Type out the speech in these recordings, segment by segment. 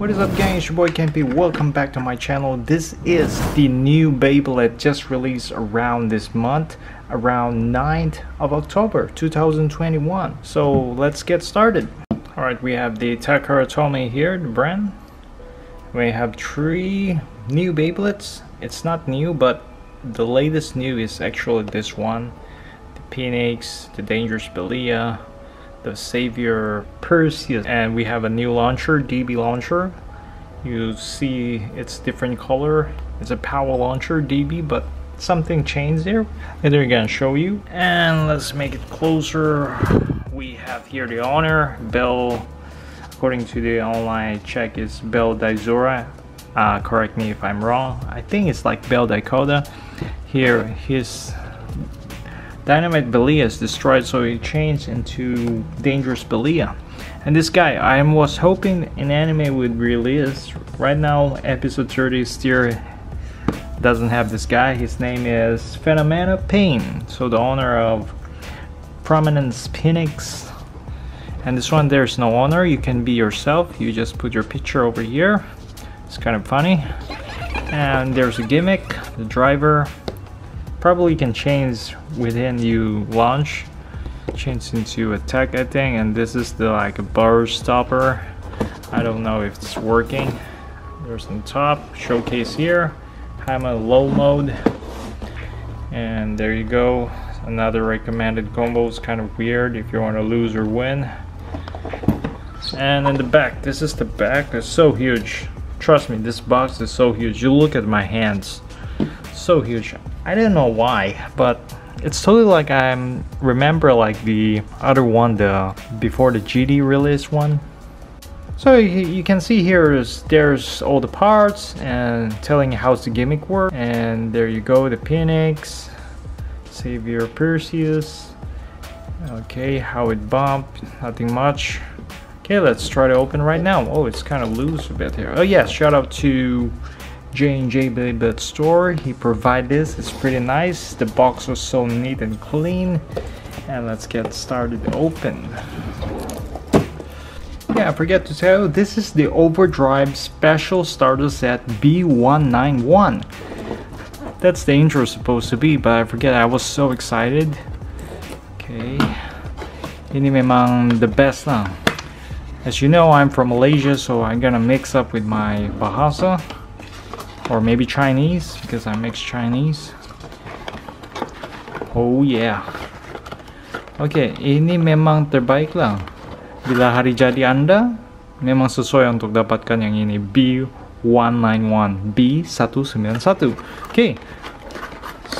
What is up gang, it's your boy KenthP, welcome back to my channel. This is the new Beyblade just released around this month, around 9th of October 2021. So let's get started. Alright, we have the Takara Tomy here, the brand. We have three new Beyblades. It's not new, but the latest new is actually this one. The Phoenix, the Dangerous Belia, the Savior Perseus. And we have a new launcher DB launcher. You see it's different color. It's a power launcher DB but something changed there. Later again show you. And let's make it closer. We have here the owner Bell. According to the online check is Bell Daizora uh, correct me if I'm wrong. I think it's like Bell Dakota here his Dynamite Belia is destroyed so he changed into Dangerous Belia. And this guy, I was hoping an anime would release. Right now, episode 30 still doesn't have this guy. His name is Phenomeno Payne. So the owner of Prominence Phoenix. And this one, there's no owner. You can be yourself. You just put your picture over here. It's kind of funny. And there's a gimmick, the driver, probably can change within you launch change into attack I think and this is the like a bar stopper. I don't know if it's working. There's on top showcase here I'm a low mode. And there you go. Another recommended combo is kind of weird if you want to lose or win. And in the back this is the back. It's so huge. Trust me this box is so huge. You look at my hands so huge I don't know why, but it's totally like I remember like the other one, the before the GD release one. So you can see here is there's all the parts and telling how the gimmick work. And there you go, the Phoenix, Savior Perseus. Okay, how it bumped, nothing much. Okay, let's try to open right now. Oh, it's kind of loose a bit here. Oh yes, shout out to J&J Beyblade store. He provided this. It's pretty nice. The box was so neat and clean. And let's get started open. Yeah, I forget to tell you, this is the Overdrive Special Starter Set B191. That's the intro supposed to be, but I forget, I was so excited. Okay. Ini memang the best lah. As you know, I'm from Malaysia, so I'm gonna mix up with my Bahasa or maybe Chinese because I mix Chinese oh yeah okay, ini memang terbaik lah. Bila hari jadi Anda, memang sesuai untuk dapatkan yang ini. B191. B191. Oke. Okay.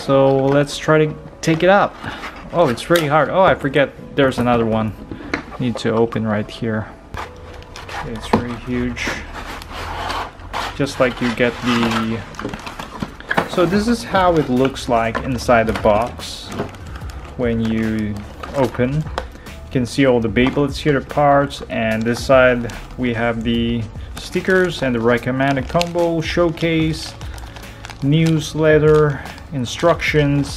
So, let's try to take it out. Oh, it's really hard. Oh, I forget there's another one. Need to open right here. Okay, it's really huge just like you get the so this is how it looks like inside the box when you open. You can see all the Beyblades here the parts and this side we have the stickers and the recommended combo showcase newsletter instructions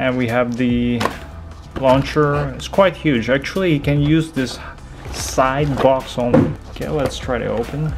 and we have the launcher. It's quite huge. Actually you can use this side box only okay let's try to open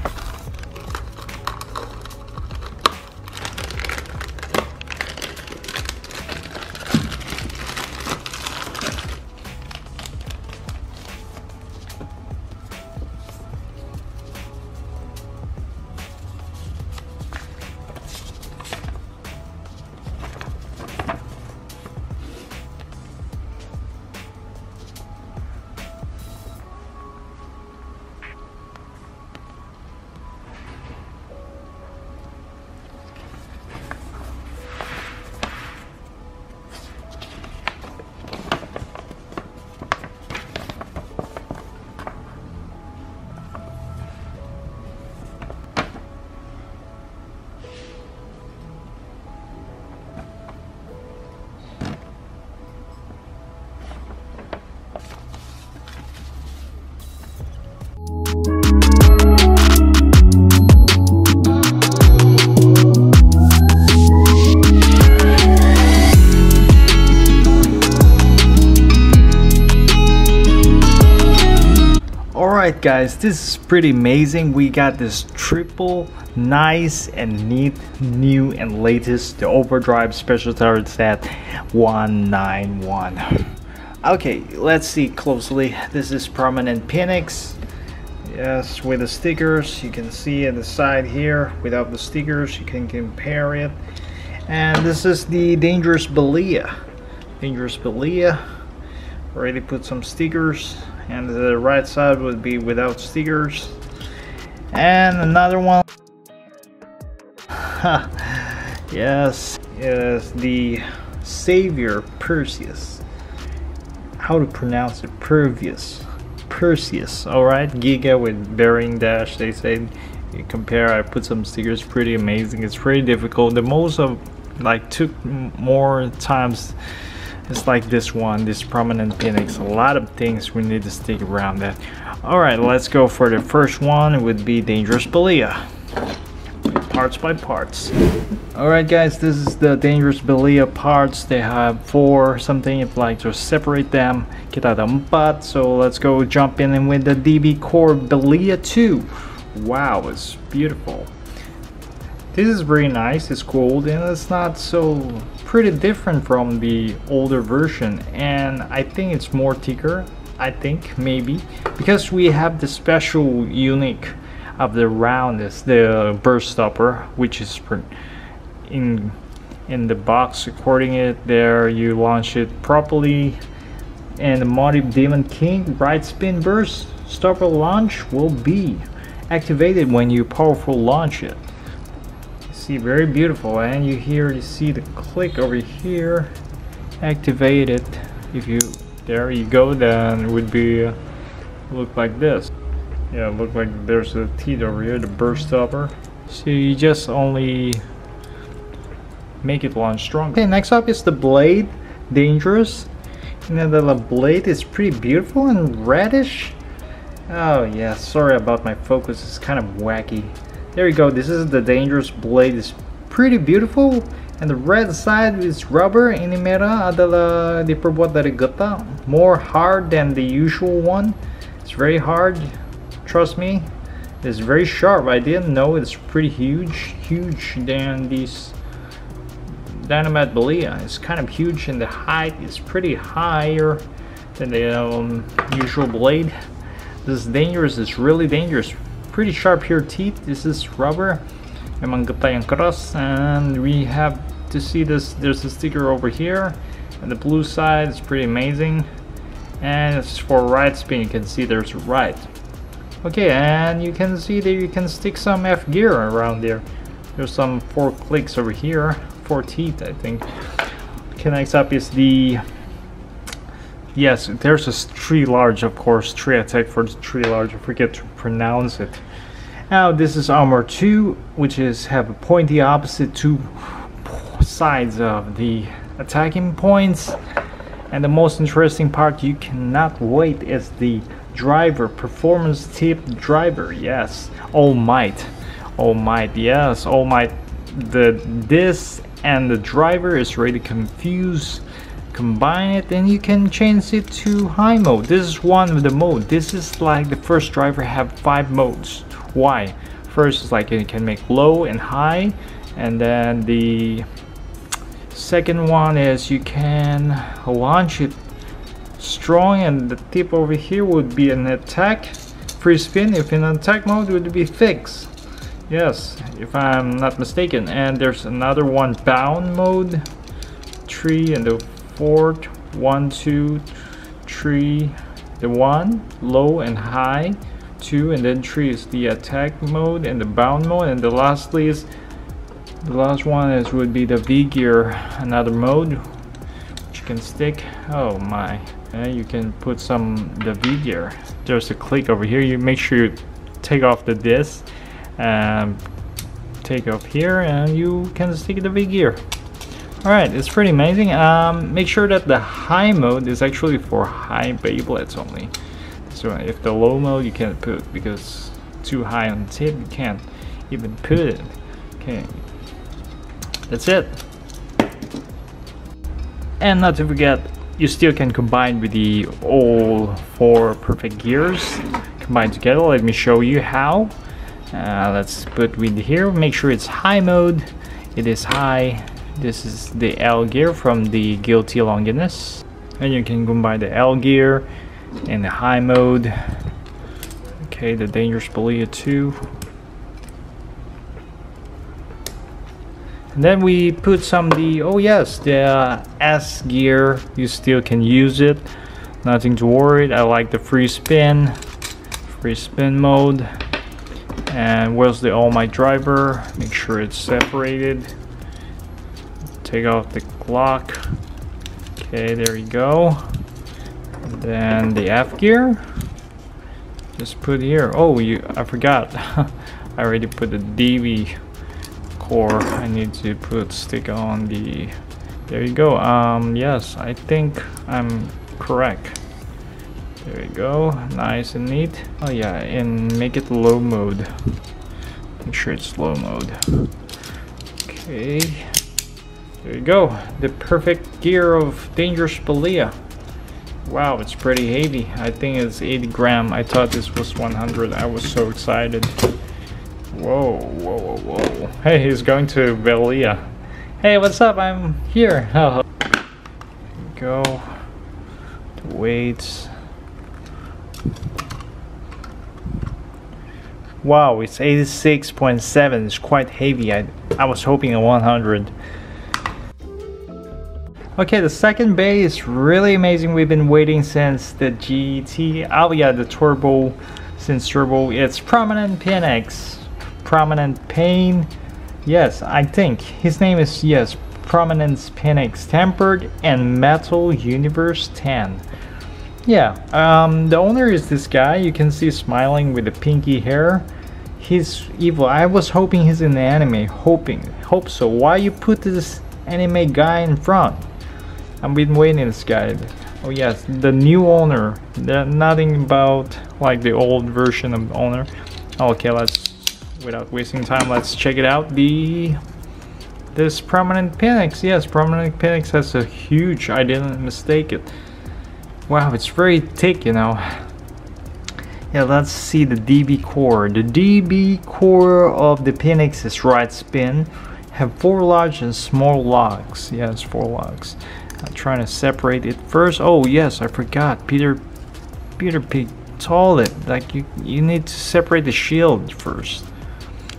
Alright guys, this is pretty amazing. We got this triple nice and neat new and latest the overdrive special turret set 191. Okay, let's see closely. This is prominent Phoenix. Yes, with the stickers, you can see at the side here. Without the stickers, you can compare it. And this is the Dangerous Belia. Dangerous Belia. Already put some stickers. And the right side would be without stickers. And another one. yes, yes, the Savior Perseus. How to pronounce it? Pervious. Perseus. Alright, Giga with bearing dash. They say you compare. I put some stickers. Pretty amazing. It's pretty difficult. The most of like took more times it's like this one this prominent phoenix. A lot of things we need to stick around that. All right let's go for the first one. It would be dangerous belia. Parts by parts. Alright guys this is the dangerous belia parts. They have four something if like to separate them kita ada empat so let's go jump in and with the db core belia 2 wow it's beautiful. This is very nice. It's gold and it's not so pretty different from the older version and I think it's more thicker I think maybe because we have the special unique of the round is the burst stopper which is in in the box according it there you launch it properly and the Motive Demon King right spin burst stopper launch will be activated when you powerful launch it see very beautiful and you here you see the click over here activate it if you there you go then it would be uh, look like this yeah, look like there's a teeth over here, the burst stopper. So you just only make it launch strong. Okay, next up is the blade, dangerous. You know, the blade is pretty beautiful and reddish. Oh yeah, sorry about my focus, it's kind of wacky. There you go, this is the dangerous blade, it's pretty beautiful. And the red side is rubber, ini merah adalah diperbuat dari getah, more hard than the usual one. It's very hard, trust me. It's very sharp. I didn't know it's pretty huge huge than these Dynamite Belia. It's kind of huge and the height. Is pretty higher than the um, usual blade. This is dangerous. It's really dangerous pretty sharp here teeth. This is rubber. Yang keras and we have to see this. There's a sticker over here. And the blue side is pretty amazing. And it's for right spin. You can see there's right. Okay, and you can see that you can stick some F gear around there. There's some four clicks over here, four teeth, I think. Next up is the yes, there's a tree large, of course, tree attack for the tree large. I forget to pronounce it. Now this is armor two, which is have a pointy opposite two sides of the attacking points. And the most interesting part you cannot wait is the driver performance tip driver yes. Almight. All might yes. Almight. The this and the driver is really to confuse combine it and you can change it to high mode. This is one of the mode. This is like the first driver have five modes. Why? First is like it can make low and high and then the second one is you can launch it strong and the tip over here would be an attack. Free spin if in attack mode would be fixed. Yes if I'm not mistaken. And there's another one bound mode. Tree and the fourth one two tree the one low and high two and then three is the attack mode and the bound mode and the lastly is the last one is would be the V gear another mode which you can stick. Oh my and you can put some the V gear there's a click over here. You make sure you take off the disc and take off here and you can stick the V gear alright it's pretty amazing. Um, make sure that the high mode is actually for high Beyblades only. So if the low mode you can't put because too high on the tip you can't even put it. Okay. That's it. And not to forget you still can combine with the all four perfect gears combined together. Let me show you how. Uh, let's put with here. Make sure it's high mode. It is high this is the L gear from the Guilty Longinus. And you can combine the L gear in the high mode. Okay the Dangerous Belia 2 And then we put some the, oh yes, the uh, S gear, you still can use it. Nothing to worry, I like the free spin, free spin mode. And where's the Almight driver, make sure it's separated. Take off the clock. Okay, there you go. And then the F gear, just put here. Oh, you, I forgot. I already put the DV core. I need to put stick on the there you go um yes I think I'm correct there you go nice and neat oh yeah and make it low mode make sure it's low mode okay there you go the perfect gear of dangerous Belia wow it's pretty heavy I think it's 80 gram I thought this was 100 I was so excited Whoa, whoa, whoa, whoa. Hey, he's going to Belia. Hey, what's up? I'm here. Oh. Go. The weights. Wow, it's 86.7. It's quite heavy. I, I was hoping a 100. Okay, the second bay is really amazing. We've been waiting since the GT. Oh yeah, the turbo. Since turbo, it's prominent PNX prominent pain. Yes I think. His name is yes prominence PNX tempered and metal universe 10 yeah um, the owner is this guy. You can see smiling with the pinky hair. He's evil. I was hoping he's in the anime. Hoping. Hope so. Why you put this anime guy in front I've been waiting this guy oh yes the new owner nothing about like the old version of owner okay let's without wasting time, let's check it out. The this prominent PNX, yes, prominent PNX has a huge. I didn't mistake it. Wow, it's very thick, you know. Yeah, let's see the DB core. The DB core of the PNX is right spin. Have four large and small logs. Yes, four logs. I'm trying to separate it first. Oh yes, I forgot. Peter Peter Pig told it. Like you you need to separate the shield first.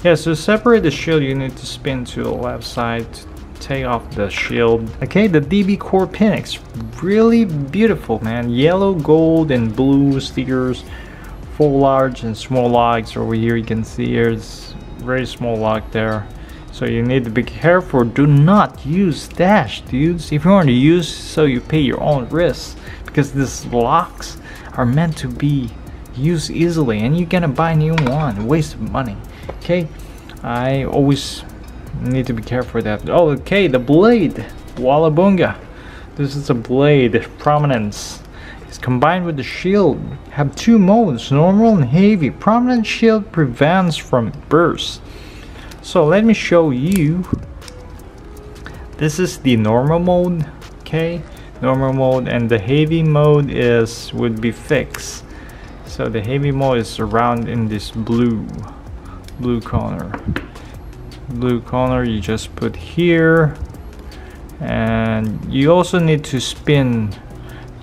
Yeah, so separate the shield, you need to spin to the left side to take off the shield. Okay, the DB Core PNX, really beautiful, man. Yellow, gold, and blue stickers. Full large and small logs over here. You can see there's very small log there. So you need to be careful. Do not use dash, dudes. If you want to use, so you pay your own risk. Because these locks are meant to be used easily, and you're gonna buy new one. Waste of money. Okay? I always need to be careful with that. Oh okay the blade. Wallabunga. This is a blade. Prominence. It's combined with the shield. Have two modes normal and heavy. Prominent shield prevents from burst so let me show you. This is the normal mode okay? Normal mode and the heavy mode is would be fixed. So the heavy mode is around in this blue blue corner. Blue corner you just put here. And you also need to spin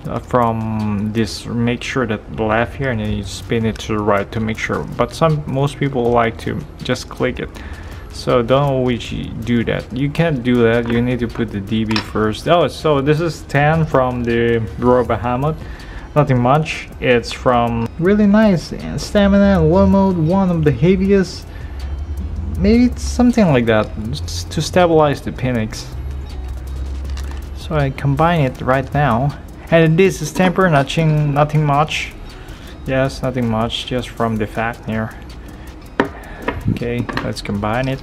uh, from this make sure that the left here and then you spin it to the right to make sure. But some most people like to just click it so don't always do that? You can't do that. You need to put the DB first. Oh so this is 10 from the Royal Bahamut. Nothing much. It's from really nice stamina low mode one of the heaviest. Maybe it's something like that to stabilize the PNX so I combine it right now. And this is temper nothing nothing much. Yes nothing much just from the fact here okay let's combine it.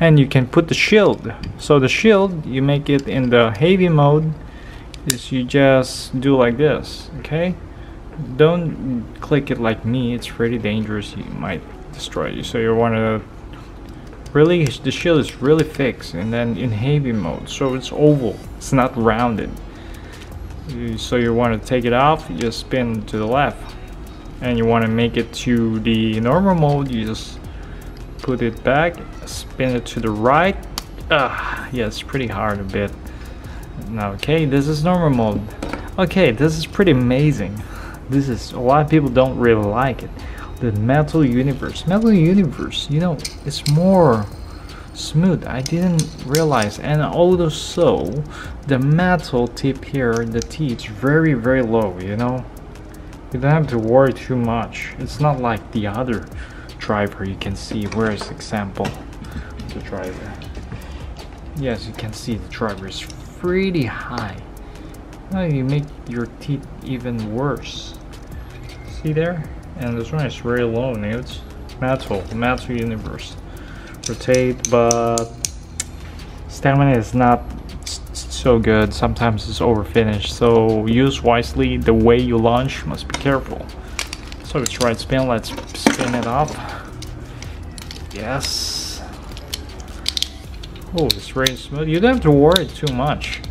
And you can put the shield. So the shield you make it in the heavy mode is you just do like this okay? Don't click it like me it's pretty dangerous you might destroy you. So you want to really the shield is really fixed and then in heavy mode so it's oval it's not rounded. So you want to take it off you just spin to the left and you want to make it to the normal mode you just put it back spin it to the right. Ah yeah it's pretty hard a bit. Now okay this is normal mode. Okay this is pretty amazing. This is a lot of people don't really like it. The metal universe. Metal universe you know it's more smooth. I didn't realize. And also the metal tip here the teeth very very low you know you don't have to worry too much. It's not like the other driver you can see. Where is example the driver? Yes you can see the driver is pretty high. Now you make your teeth even worse. See there? And this one is very low it's metal metal universe. Rotate but stamina is not so good. Sometimes it's over finished so use wisely the way you launch. Must be careful. So it's right spin. Let's spin it up. Yes. Oh it's very smooth. You don't have to worry too much.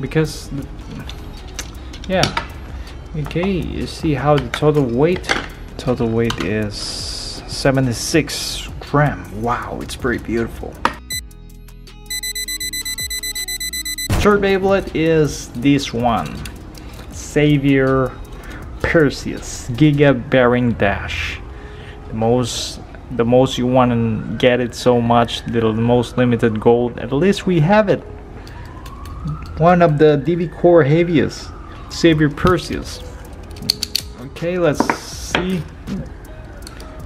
Because yeah. Okay you see how the total weight total weight is 76 gram. Wow it's pretty beautiful third Beyblade is this one Savior Perseus Giga Bearing Dash the most the most you want to get it so much the most limited gold at least we have it one of the DB core heaviest Savior Perseus. Okay, let's see.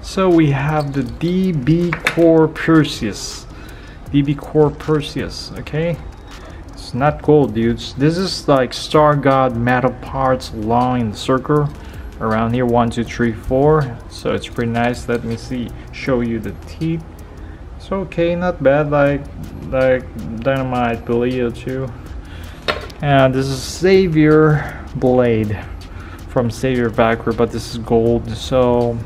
So we have the DB Core Perseus. DB Core Perseus, okay? Not gold, dudes. This is like Star God metal parts long in the circle. Around here, one, two, three, four. So it's pretty nice. Let me see, show you the teeth. It's okay, not bad, like like Dynamite Belio too. And this is Savior blade from Savior Valkyrie, but this is gold, so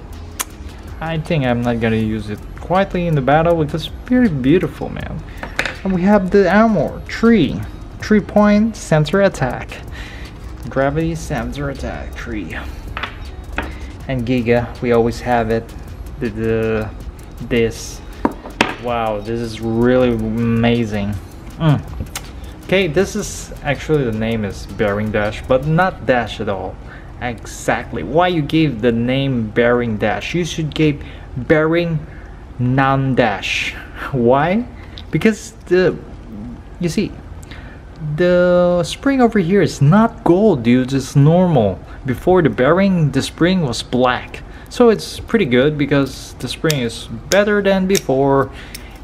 I think I'm not gonna use it quietly in the battle because it's very beautiful, man. And we have the armor, tree, three point sensor attack, gravity sensor attack, tree, and Giga. We always have it. The, the this. Wow, this is really amazing. Mm. Okay, this is actually the name is Bearing Dash, but not Dash at all. Exactly. Why you gave the name Bearing Dash? You should give Bearing Non-Dash. Why? Because the you see the spring over here is not gold dudes it's normal. Before the bearing the spring was black. So it's pretty good because the spring is better than before.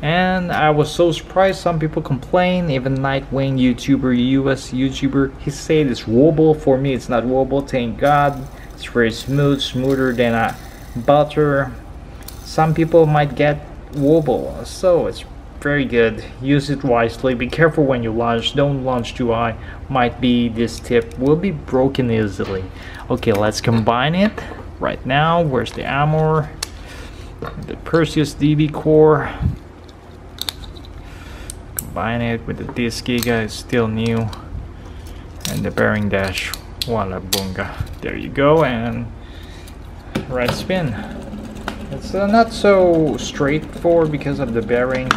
And I was so surprised some people complain. Even Nightwing YouTuber US YouTuber he said it's wobble. For me it's not wobble. Thank God. It's very smooth smoother than a butter. Some people might get wobble. So it's very good. Use it wisely. Be careful when you launch. Don't launch too high. Might be this tip will be broken easily. Okay let's combine it. Right now where's the armor? The Perseus DB core. Combine it with the disc giga is still new. And the bearing dash. Walla bunga. There you go and right spin. It's uh, not so straightforward because of the bearing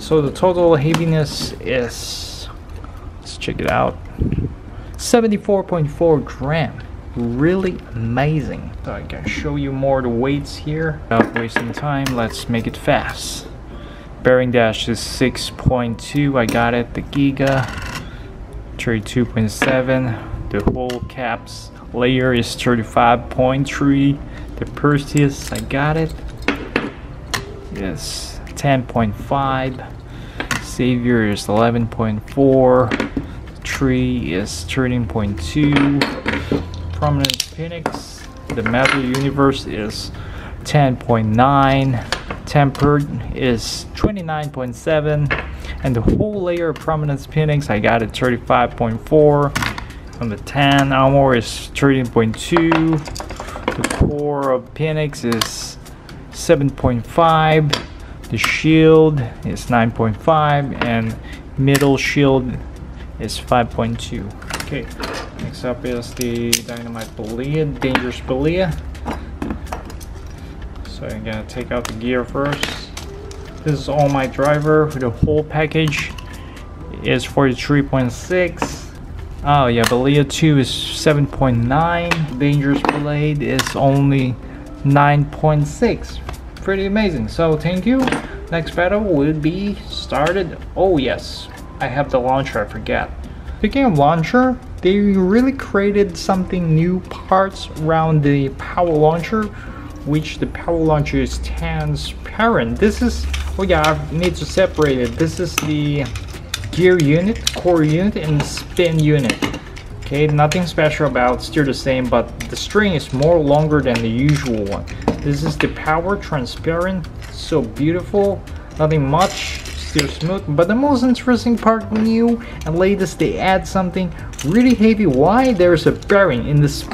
so the total heaviness is let's check it out 74.4 gram. Really amazing. So I can show you more the weights here. Without wasting time let's make it fast. Bearing dash is 6.2 I got it the Giga. 32.7 the whole caps layer is 35.3 the Perseus I got it. Yes 10.5 Savior is 11.4 Tree is 13.2 Prominent Phoenix the Metal Universe is 10.9 tempered is 29.7 and the whole layer of prominence pinnings I got it 35.4 and the 10 armor is 13.2 the core of Phoenix is 7.5 the shield is 9.5 and middle shield is 5.2 okay next up is the dynamite Belia, dangerous Belia so I'm gonna take out the gear first this is Almight driver the whole package is 43.6 Oh yeah, Belia 2 is 7.9. Dangerous Blade is only 9.6. Pretty amazing. So thank you. Next battle will be started. Oh yes, I have the launcher, I forget. Speaking of launcher, they really created something new parts around the power launcher which the power launcher is transparent. This is, oh yeah, I need to separate it. This is the gear unit, core unit, and spin unit. Okay, nothing special about, still the same, but the string is more longer than the usual one. This is the power transparent, so beautiful, nothing much, still smooth, but the most interesting part new and latest they add something really heavy. Why? There's a bearing in this,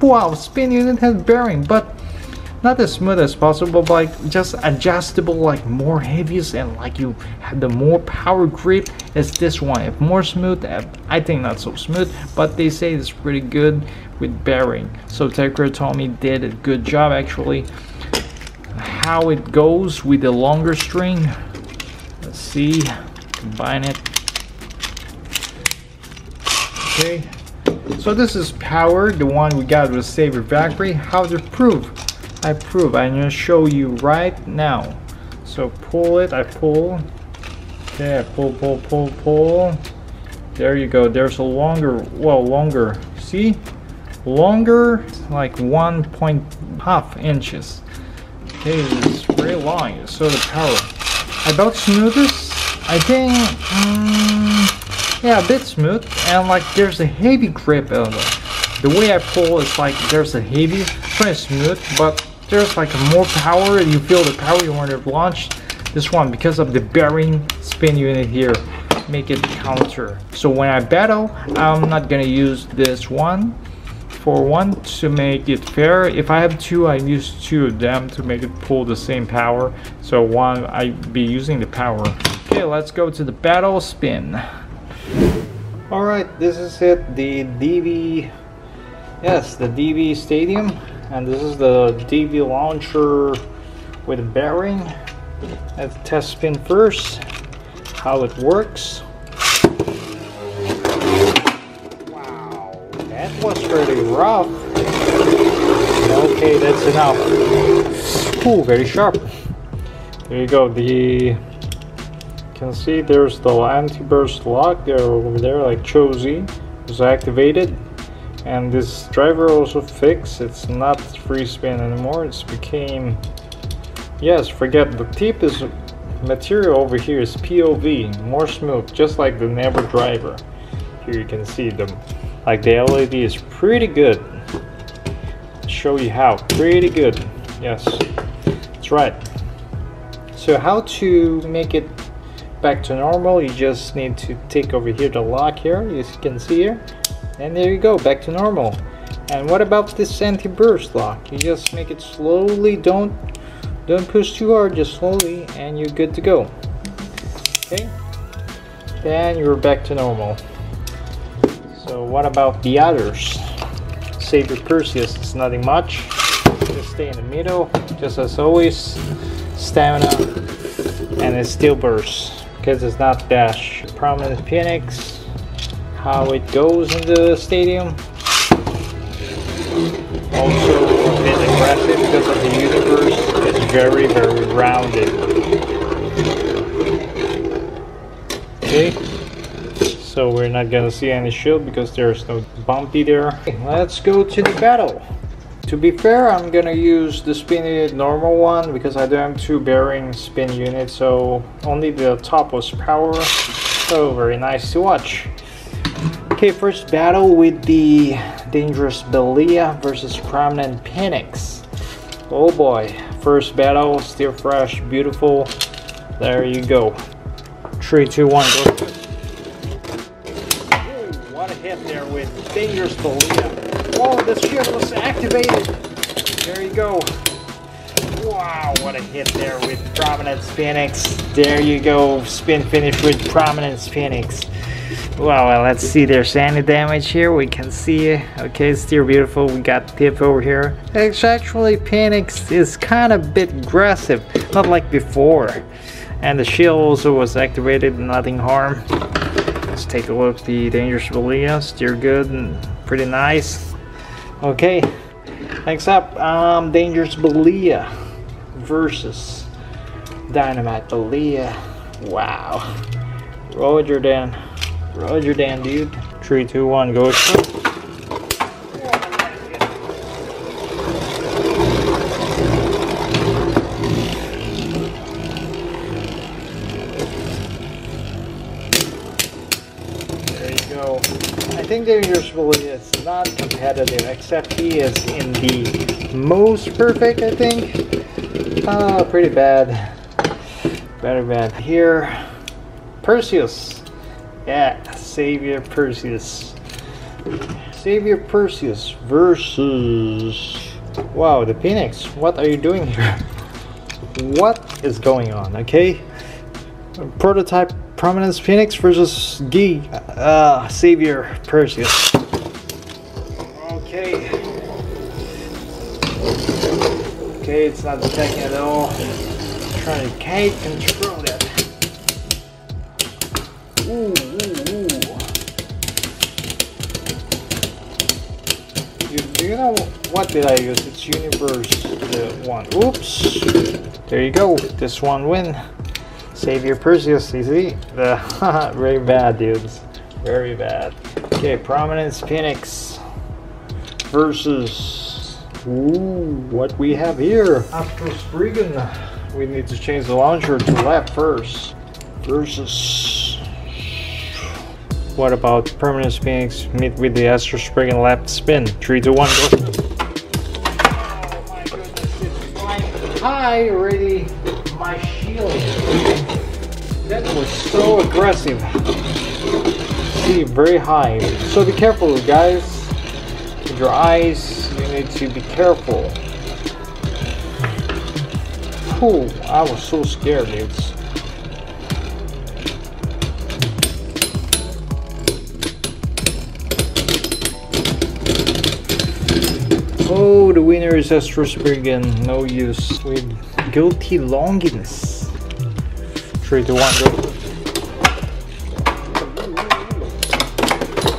wow, spin unit has bearing, but not as smooth as possible but like just adjustable like more heaviest and like you have the more power grip as this one. If more smooth uh, I think not so smooth but they say it's pretty good with bearing. So Takara did a good job actually. How it goes with the longer string let's see. Combine it. Okay. So this is power the one we got with Saber Factory. How to prove I prove. I'm gonna show you right now. So pull it, I pull. Okay, I pull, pull, pull, pull. There you go. There's a longer, well, longer. See? Longer, like one point half inches. Okay, it's very long. So the power. About smoothest, I think, um, yeah, a bit smooth. And like there's a heavy grip on it. The way I pull is like there's a heavy, pretty smooth, but there's like more power you feel the power you want to launch this one because of the bearing spin unit here make it counter. So when I battle I'm not gonna use this one for one to make it fair. If I have two I use two of them to make it pull the same power. So one I be using the power. Okay let's go to the battle spin. Alright this is it the DV yes the DV stadium and this is the DV launcher with a bearing. Let's test spin first how it works. Wow that was pretty rough. Okay that's enough. Ooh, very sharp. There you go the you can see there's the anti-burst lock there over there like Chozy was activated and this driver also fixed it's not free spin anymore it's became yes forget the tip is material over here is POV more smooth just like the Never driver. Here you can see them. Like the LED is pretty good. Show you how pretty good yes. That's right. So how to make it back to normal you just need to take over here the lock here as you can see here and there you go back to normal. And what about this anti-burst lock? You just make it slowly don't don't push too hard just slowly and you're good to go. Okay. Then you're back to normal. So what about the others? Savior Perseus it's nothing much. Just stay in the middle just as always. Stamina and it still bursts because it's not dash. Prominent phoenix how it goes in the stadium. Also a bit aggressive because of the universe. It's very, very rounded. Okay, so we're not gonna see any shield because there's no bumpy there. Let's go to the battle. To be fair, I'm gonna use the spin unit normal one because I don't have two bearing spin units, so only the top was power. So very nice to watch. Okay, first battle with the Dangerous Belia versus Prominent Phoenix. Oh boy, first battle, still fresh, beautiful. There you go. Three, two, one, go. What a hit there with Dangerous Belia. Oh, the shield was activated. There you go. Wow, what a hit there with Prominence Phoenix. There you go, spin finish with Prominence Phoenix. Wow, well, let's see there's any damage here. We can see, okay, still beautiful. We got tip over here. It's actually Phoenix is kind of bit aggressive, not like before. And the shield also was activated, nothing harm. Let's take a look. The Dangerous Belia, still good and pretty nice. Okay, next up, um, Dangerous Belia versus Dynamite Belia. Wow. Roger Dan. Roger Dan, dude. Three, two, one, go. There you go. I think Dangerous Belia is not competitive, except he is in the most perfect, I think. Ah, pretty bad. Very bad. Here, Perseus. Yeah, Savior Perseus. Savior Perseus versus. Wow, the Phoenix. What are you doing here? What is going on? Okay, prototype Prominence Phoenix versus Gee uh, Savior Perseus. Okay. Okay, it's not detecting at all. trying to can't control What did I use? It's Universe the one. Oops. There you go. This one win. Savior Perseus, you see? The very bad dudes. Very bad. Okay, Prominence Phoenix versus Ooh, what we have here. Astro Spriggan. We need to change the launcher to left first. Versus what about Permanent Phoenix meet with the Astro Spriggan and left spin? 3 to 1 go. Oh my goodness, high already. My shield. That was so aggressive. See, very high. So be careful, guys. With your eyes, you need to be careful. Whew, I was so scared, dudes. Oh, the winner is Astro Spriggan. No use with Guilty Longinus. 3 to 1, go.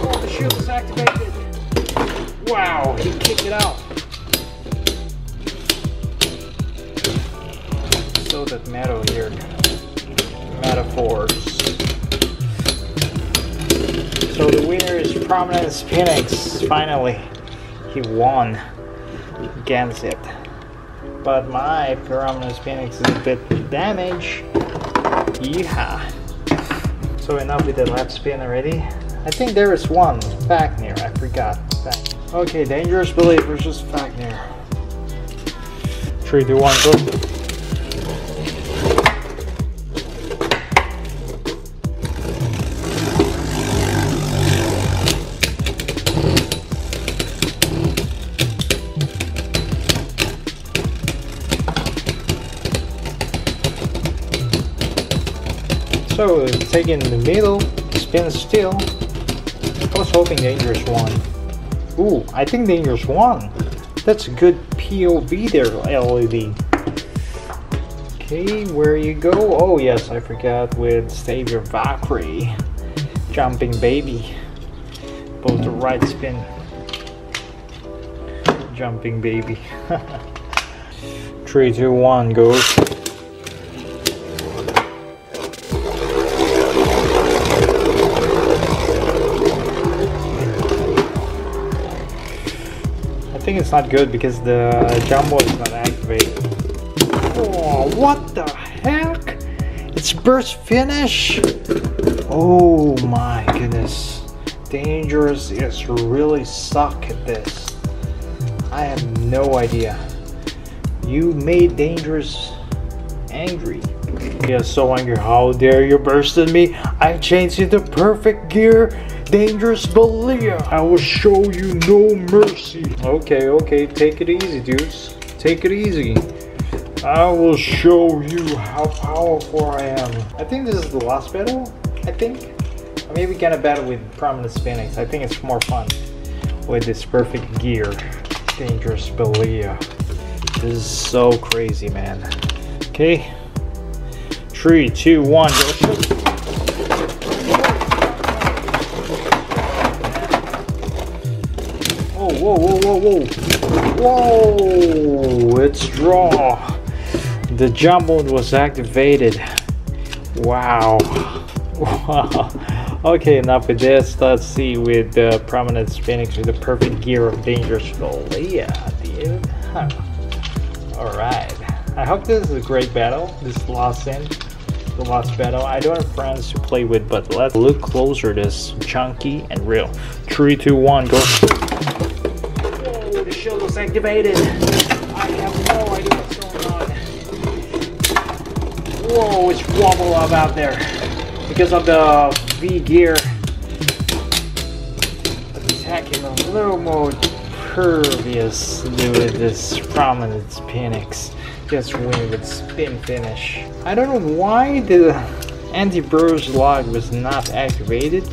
Oh, the shield is activated. Wow, he kicked it out. So that metal here. Metaphors. So the winner is Prominence Phoenix. Finally, he won against it. But my Prominence Phoenix is a bit damaged. Yeah. So enough with the left spin already. I think there is one. Fafnir, I forgot. Okay, Dangerous Belia versus Fafnir. 3, 2, 1, go. So, taking the middle, spin still. I was hoping Dangerous won. Ooh, I think Dangerous one. That's a good POV there, LED. Okay, where you go? Oh yes, I forgot with Savior Valkyrie. Jumping Baby. Both the right spin. Jumping Baby. 3, 2, 1, go. Think it's not good because the jumbo is not activated. Oh, what the heck? It's burst finish? Oh my goodness. Dangerous is really suck at this. I have no idea. You made Dangerous angry. Yeah, so angry. How dare you burst at me? I changed into perfect gear. Dangerous Belia. I will show you no mercy. Okay, okay, take it easy, dudes. Take it easy. I will show you how powerful I am. I think this is the last battle. I think. Or maybe get a battle with Prominence Phoenix. I think it's more fun with this perfect gear. Dangerous Belia. This is so crazy, man. Okay. Three, two, one, go. Whoa, whoa, it's draw. The jump mode was activated. Wow. Wow. Okay, enough with this. Let's see with the Prominence Phoenix with the perfect gear of dangerous goal. Yeah, dude. Huh. Alright. I hope this is a great battle. This last in. The last battle. I don't have friends to play with, but let's look closer this chunky and real. Three, two, one, go. Activated. I have no idea what's going on. Whoa, it's wobble up out there because of the V gear attacking a little more pervious with this Prominence Phoenix. Just win with spin finish. I don't know why the anti-burst log was not activated.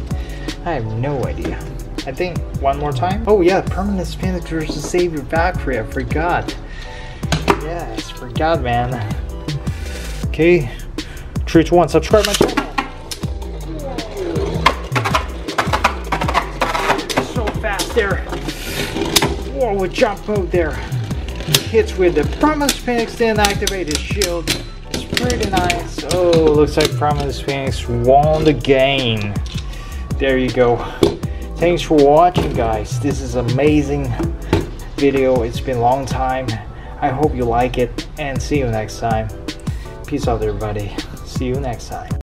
I have no idea. I think one more time. Oh yeah, Prominence Phoenix versus Savior Valkyrie. I forgot. Yes, forgot, man. Okay, three, two, one. Subscribe my channel. So fast there. Whoa, with jump mode there. Hits with the Prominence Phoenix, then activate his shield. It's pretty nice. Oh, looks like Prominence Phoenix won the game. There you go. Thanks for watching, guys. This is amazing video. It's been a long time. I hope you like it, and see you next time. Peace out, everybody. See you next time.